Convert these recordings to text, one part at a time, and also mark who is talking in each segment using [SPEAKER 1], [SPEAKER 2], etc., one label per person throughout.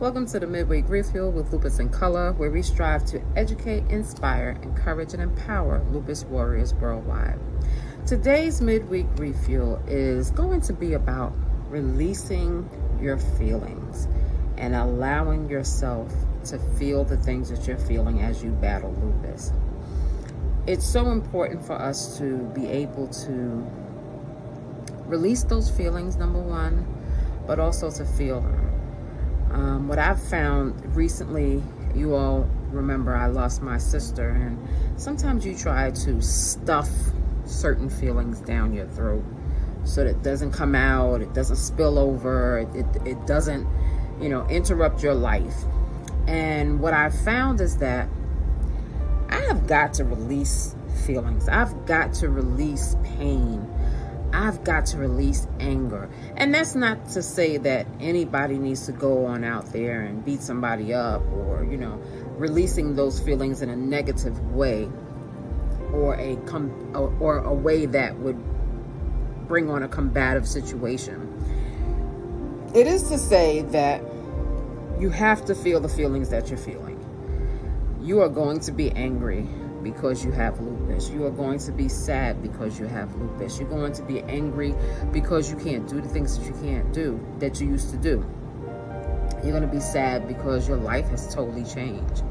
[SPEAKER 1] Welcome to the Midweek Refuel with Lupus in Color, where we strive to educate, inspire, encourage, and empower lupus warriors worldwide. Today's Midweek Refuel is going to be about releasing your feelings and allowing yourself to feel the things that you're feeling as you battle lupus. It's so important for us to be able to release those feelings, number one, but also to feel them. Um, what I've found recently, you all remember I lost my sister, and sometimes you try to stuff certain feelings down your throat so that it doesn't come out, it doesn't spill over, it, it doesn't, you know, interrupt your life. And what I've found is that I have got to release feelings. I've got to release pain. I've got to release anger. And that's not to say that anybody needs to go on out there and beat somebody up or, you know, releasing those feelings in a negative way or a com or a way that would bring on a combative situation. It is to say that you have to feel the feelings that you're feeling. You are going to be angry because you have lupus. You are going to be sad because you have lupus. You're going to be angry because you can't do the things that you can't do that you used to do. You're going to be sad because your life has totally changed.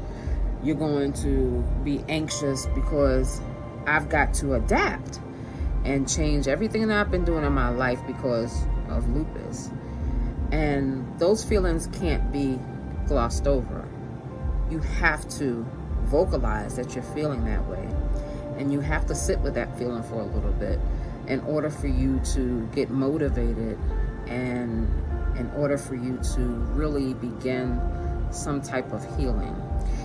[SPEAKER 1] You're going to be anxious because I've got to adapt and change everything that I've been doing in my life because of lupus. And those feelings can't be glossed over. You have to vocalize that you're feeling that way. And you have to sit with that feeling for a little bit in order for you to get motivated and in order for you to really begin some type of healing.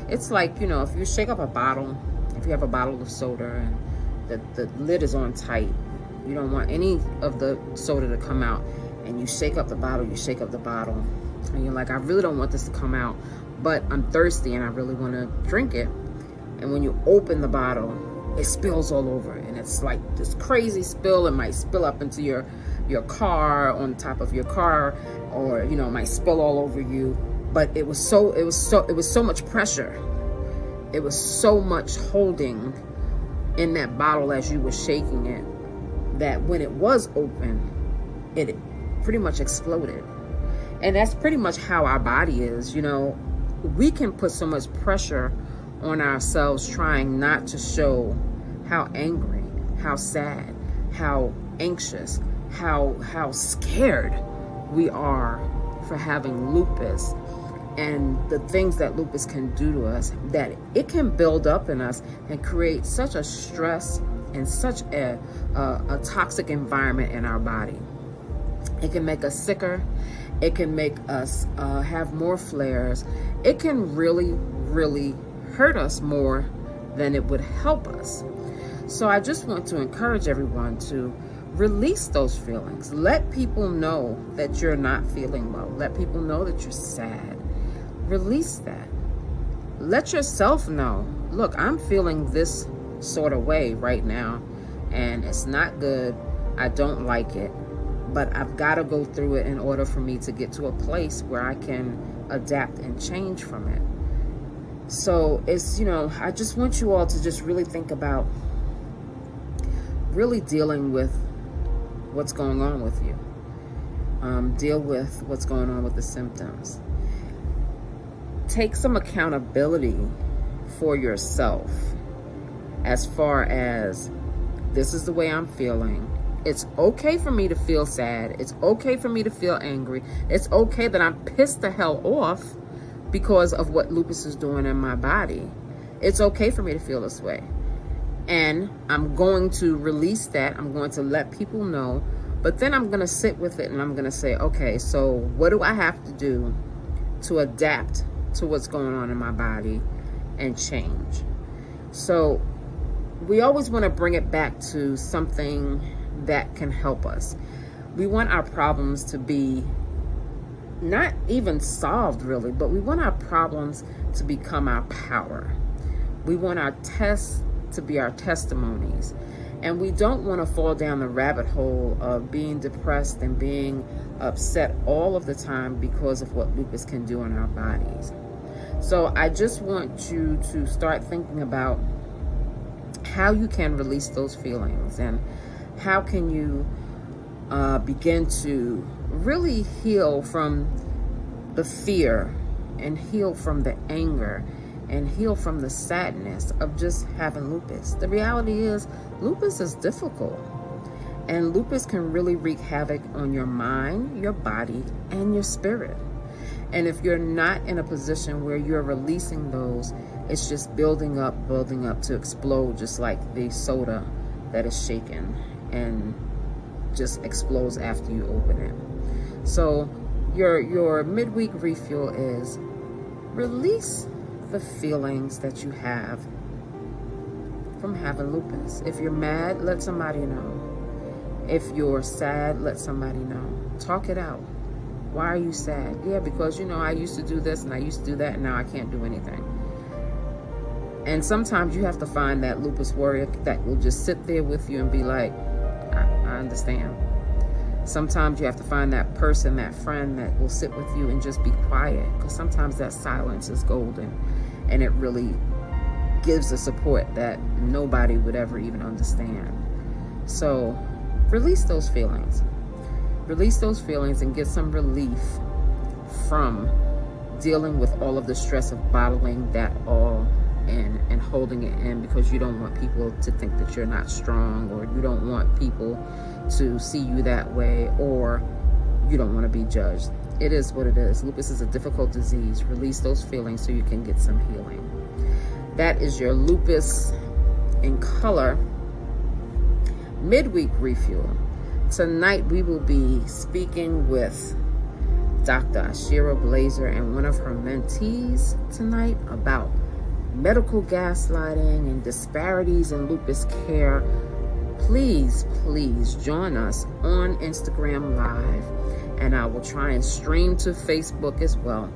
[SPEAKER 1] It's like, you know, if you shake up a bottle, if you have a bottle of soda and the, the lid is on tight, you don't want any of the soda to come out and you shake up the bottle, you shake up the bottle and you're like, I really don't want this to come out but I'm thirsty and I really want to drink it. And when you open the bottle, it spills all over and it's like this crazy spill. It might spill up into your your car on top of your car or you know, it might spill all over you. But it was so it was so it was so much pressure. It was so much holding in that bottle as you were shaking it that when it was open, it pretty much exploded. And that's pretty much how our body is, you know we can put so much pressure on ourselves trying not to show how angry, how sad, how anxious, how how scared we are for having lupus and the things that lupus can do to us that it can build up in us and create such a stress and such a, a, a toxic environment in our body. It can make us sicker. It can make us uh, have more flares. It can really, really hurt us more than it would help us. So I just want to encourage everyone to release those feelings. Let people know that you're not feeling well. Let people know that you're sad. Release that. Let yourself know, look, I'm feeling this sort of way right now and it's not good. I don't like it but I've got to go through it in order for me to get to a place where I can adapt and change from it. So it's, you know, I just want you all to just really think about really dealing with what's going on with you. Um, deal with what's going on with the symptoms. Take some accountability for yourself as far as this is the way I'm feeling it's okay for me to feel sad. It's okay for me to feel angry. It's okay that I'm pissed the hell off because of what lupus is doing in my body. It's okay for me to feel this way. And I'm going to release that. I'm going to let people know. But then I'm going to sit with it and I'm going to say, okay, so what do I have to do to adapt to what's going on in my body and change? So we always want to bring it back to something that can help us. We want our problems to be not even solved really, but we want our problems to become our power. We want our tests to be our testimonies. And we don't want to fall down the rabbit hole of being depressed and being upset all of the time because of what lupus can do in our bodies. So I just want you to start thinking about how you can release those feelings and how can you uh, begin to really heal from the fear and heal from the anger and heal from the sadness of just having lupus. The reality is lupus is difficult and lupus can really wreak havoc on your mind, your body, and your spirit. And if you're not in a position where you're releasing those, it's just building up, building up to explode, just like the soda that is shaken and just explodes after you open it. So your your midweek refuel is release the feelings that you have from having lupus. If you're mad, let somebody know. If you're sad, let somebody know. Talk it out. Why are you sad? Yeah, because, you know, I used to do this and I used to do that and now I can't do anything. And sometimes you have to find that lupus warrior that will just sit there with you and be like, I, I understand. Sometimes you have to find that person, that friend that will sit with you and just be quiet. Because sometimes that silence is golden and it really gives the support that nobody would ever even understand. So release those feelings release those feelings and get some relief from dealing with all of the stress of bottling that all in and holding it in because you don't want people to think that you're not strong or you don't want people to see you that way or you don't want to be judged. It is what it is. Lupus is a difficult disease. Release those feelings so you can get some healing. That is your lupus in color midweek refuel. Tonight we will be speaking with Dr. Ashira Blazer and one of her mentees tonight about medical gaslighting and disparities in lupus care. Please, please join us on Instagram Live and I will try and stream to Facebook as well.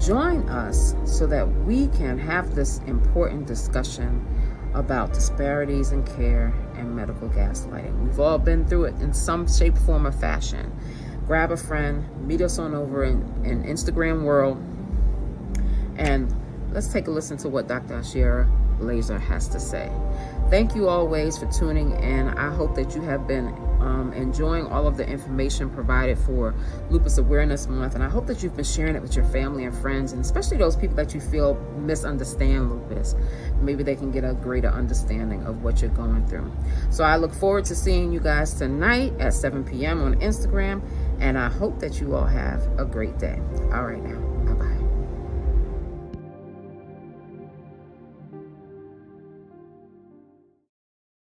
[SPEAKER 1] Join us so that we can have this important discussion about disparities in care and medical gaslighting. We've all been through it in some shape, form, or fashion. Grab a friend, meet us on over in, in Instagram world, and let's take a listen to what Dr. Ashira Blazer has to say. Thank you always for tuning in. I hope that you have been um, enjoying all of the information provided for Lupus Awareness Month. And I hope that you've been sharing it with your family and friends, and especially those people that you feel misunderstand lupus. Maybe they can get a greater understanding of what you're going through. So I look forward to seeing you guys tonight at 7 p.m. on Instagram. And I hope that you all have a great day. All right now.